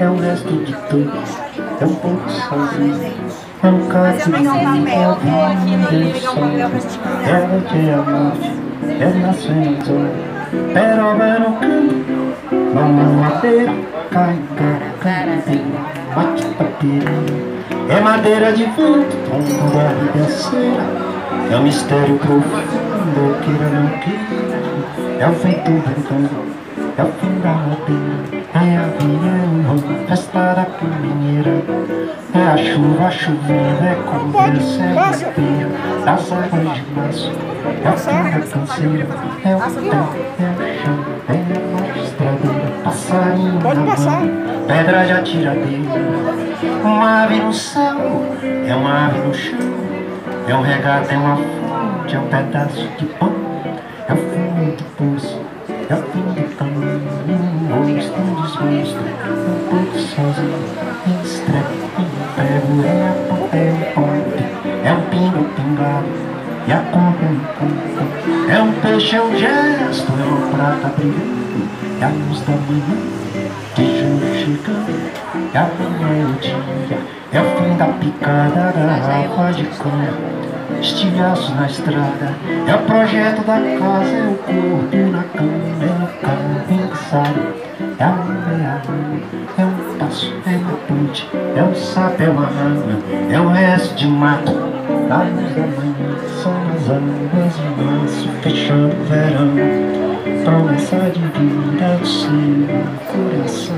é o resto de tudo, é um pouco sozinho, é um caso de é a vida, é que é a morte, é nascimento, pero bueno canto, não madeira, cai, cara, bate tapira, é madeira de vento, vida cera, é um mistério profundo, queira não queira, é o vento ventando, é o fim da rotina, é avião, festa da caminheira É a chuva chovendo, é conversa, é respiro Das águas de março, é o fim da canseira É o tempo, é o chão, é a magistradeira Passarinho Pode passar. pedra de atiradeira Uma ave no céu, é uma ave no chão É um regato, é uma fonte, é um pedaço de pão É um pingo pingado, e a conta é um É um peixe, é um gesto, é uma prata brilhando É a luz da manhã, de junho chegando. É a manhã, é o dia, é o fim da picada da raiva de cana Estilhaço na estrada É o projeto da casa É o corpo na cama É o carro pensado. É a lua, é a lua É um passo, é uma ponte É um sapo, é uma rama É o resto de mato Luz da manhã as águas em março Fechando o verão. Promessa de vida É o seu coração